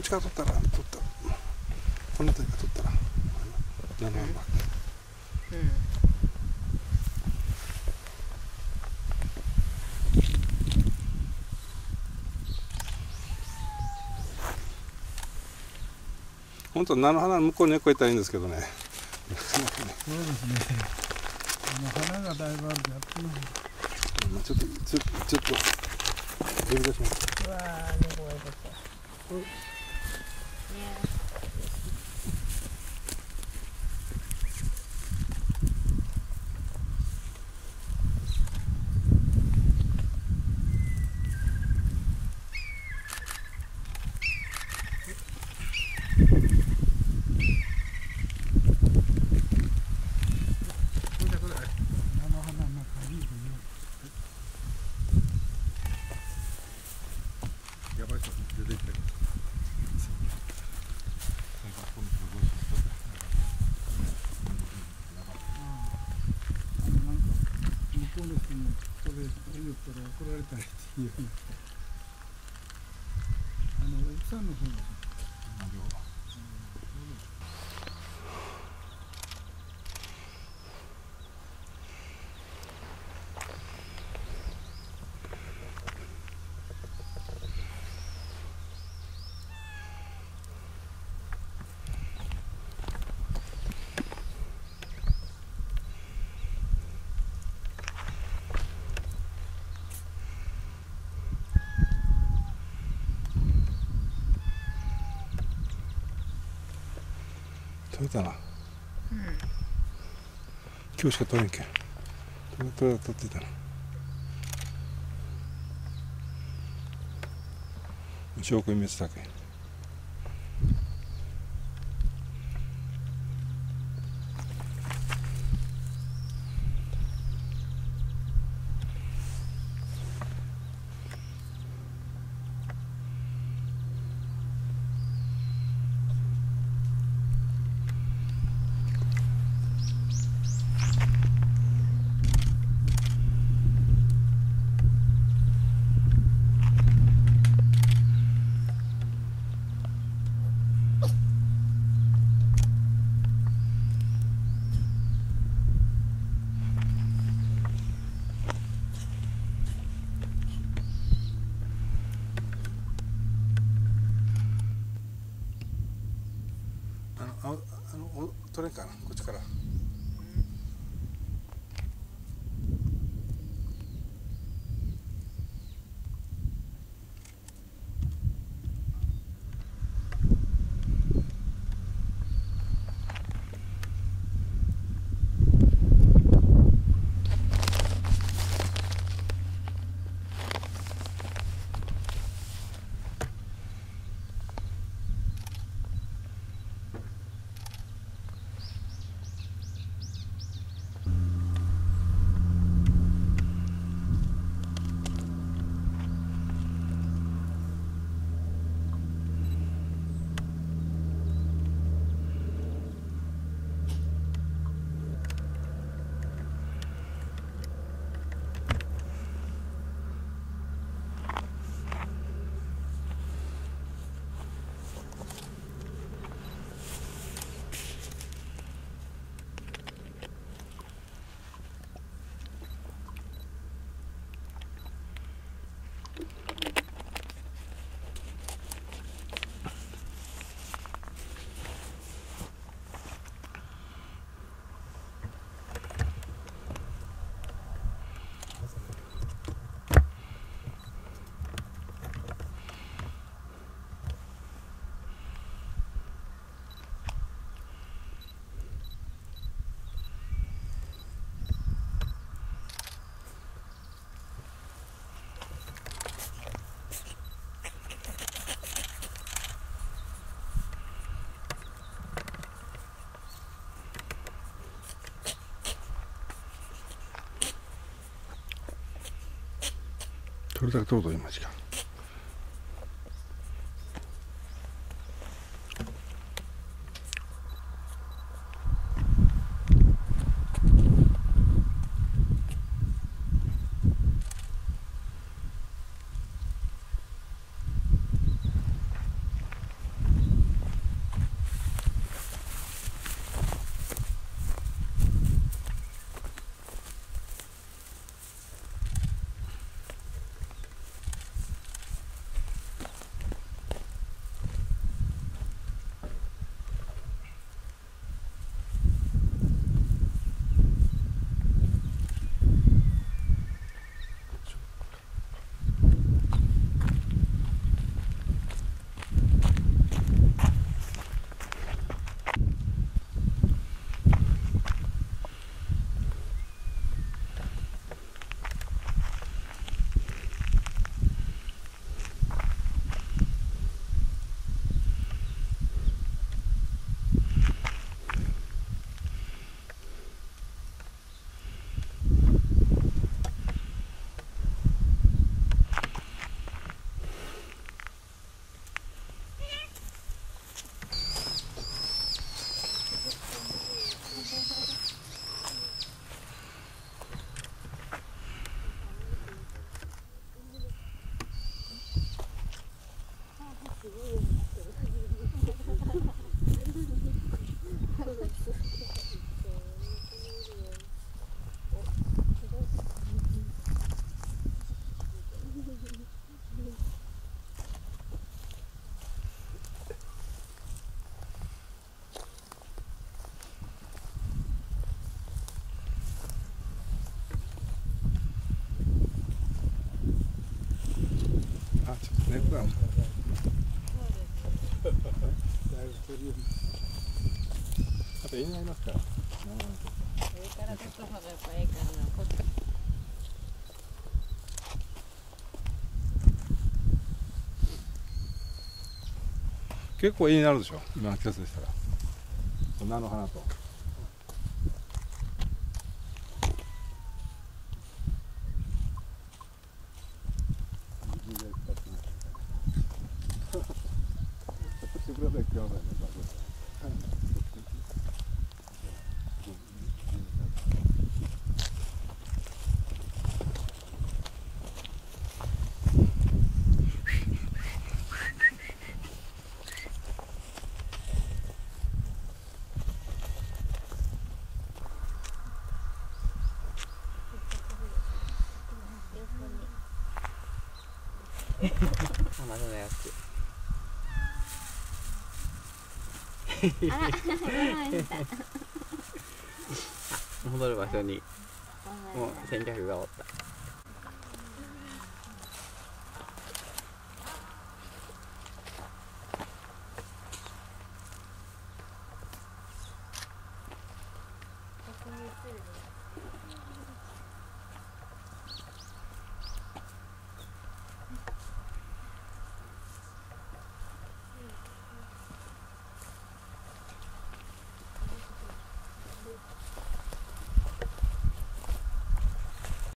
こっちから取ったら取った。らこの辺りから取ったら。7番。うん。本当は菜の花の向こうに越えたらいいんですけどね。そうですね。花がだいぶあるんでやってちょっとちょちょっと呼び出します。うわー猫がよかったね菜の花の中にやばい人出てきてるあのなんか向こうの人もそれ言ったら怒られたりっていうあの奥さんの方が取れたな。うん今日しか取れんけん。取れ取れ取ってたな。証拠隠滅だけあのああのお取れんかなこっちから。取れだけどうぞ今時間猫やもんだいぶ鳥よりあと犬がいますから上から撮った方がやっぱええかなこっち結構絵になるでしょ。今の季節でしたら。菜の花としてください、今日はね。まだだよって戻る場所に。もう先客がおった